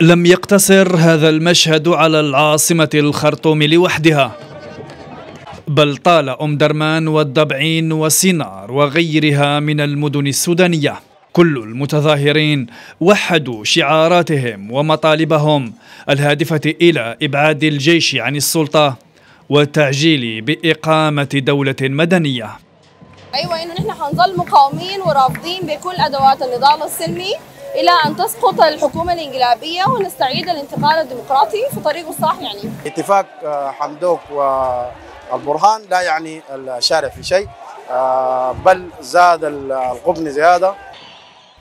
لم يقتصر هذا المشهد على العاصمة الخرطوم لوحدها بل طال أم درمان والضبعين وسينار وغيرها من المدن السودانية. كل المتظاهرين وحدوا شعاراتهم ومطالبهم الهادفة إلى إبعاد الجيش عن السلطة والتعجيل بإقامة دولة مدنية. أيوة إنه نحن حنظل مقاومين ورافضين بكل أدوات النضال السلمي. إلى أن تسقط الحكومة الانقلابية ونستعيد الانتقال الديمقراطي في طريقه الصح يعني. اتفاق حمدوك والبرهان لا يعني الشارع في شيء بل زاد القبن زيادة.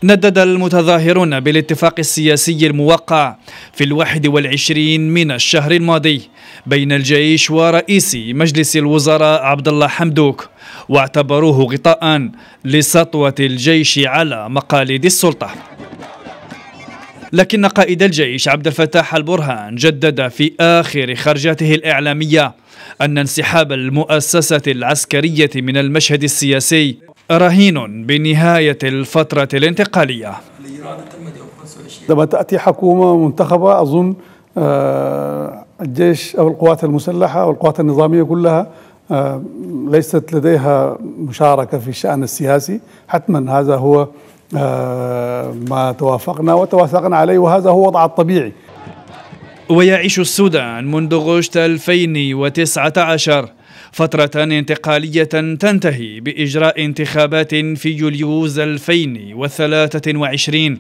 ندد المتظاهرون بالاتفاق السياسي الموقع في الواحد والعشرين من الشهر الماضي بين الجيش ورئيس مجلس الوزراء عبد الله حمدوك واعتبروه غطاء لسطوة الجيش على مقاليد السلطة. لكن قائد الجيش عبد الفتاح البرهان جدد في آخر خرجاته الإعلامية أن انسحاب المؤسسة العسكرية من المشهد السياسي رهين بنهاية الفترة الانتقالية. لما تأتي حكومة منتخبة أظن آه، الجيش أو القوات المسلحة أو القوات النظامية كلها آه، ليست لديها مشاركة في الشأن السياسي. حتما هذا هو ما توافقنا وتوافقنا عليه وهذا هو وضع الطبيعي. ويعيش السودان منذ غشت 2019 فترة انتقالية تنتهي بإجراء انتخابات في يوليوز 2023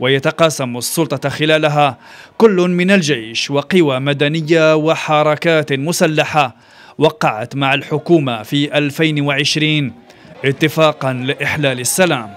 ويتقاسم السلطة خلالها كل من الجيش وقوى مدنية وحركات مسلحة. وقعت مع الحكومة في 2020 اتفاقا لإحلال السلام.